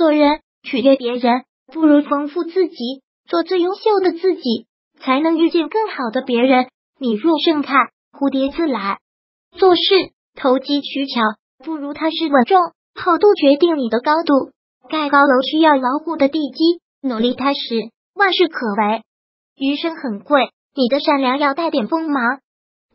做人取悦别人，不如丰富自己，做最优秀的自己，才能遇见更好的别人。你若盛开，蝴蝶自来。做事投机取巧，不如踏实稳重。厚度决定你的高度，盖高楼需要牢固的地基。努力踏实，万事可为。余生很贵，你的善良要带点锋芒。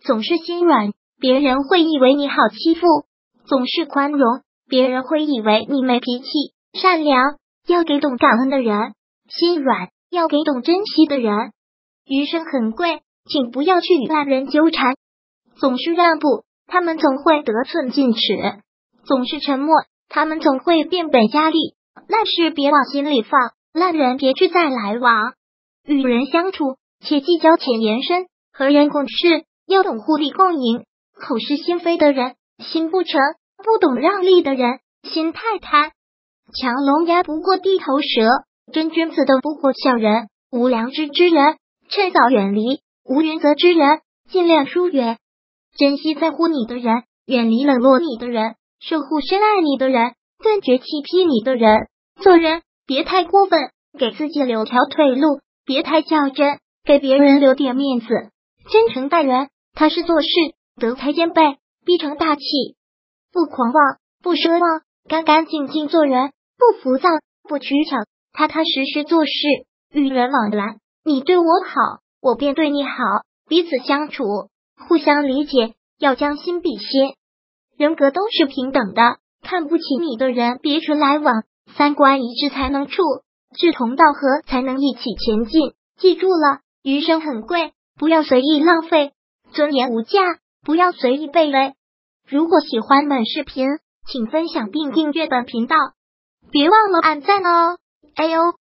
总是心软，别人会以为你好欺负；总是宽容，别人会以为你没脾气。善良要给懂感恩的人，心软要给懂珍惜的人。余生很贵，请不要去与烂人纠缠。总是让步，他们总会得寸进尺；总是沉默，他们总会变本加厉。烂事别往心里放，烂人别去再来往。与人相处，切忌交浅言深；和人共事，要懂互利共赢。口是心非的人，心不诚；不懂让利的人，心太贪。强龙压不过地头蛇，真君子斗不过小人。无良知之人，趁早远离；无原则之人，尽量疏远。珍惜在乎你的人，远离冷落你的人，守护深爱你的人，断绝欺骗你的人。做人别太过分，给自己留条退路；别太较真，给别人留点面子。真诚待人，踏实做事，德才兼备，必成大器。不狂妄，不奢望，干干净净做人，不浮躁，不取巧，踏踏实实做事。与人往来，你对我好，我便对你好，彼此相处。互相理解，要将心比心，人格都是平等的。看不起你的人，别纯来往。三观一致才能处，志同道合才能一起前进。记住了，余生很贵，不要随意浪费；尊严无价，不要随意卑微。如果喜欢本视频，请分享并订阅本频道，别忘了按赞哦！哎呦。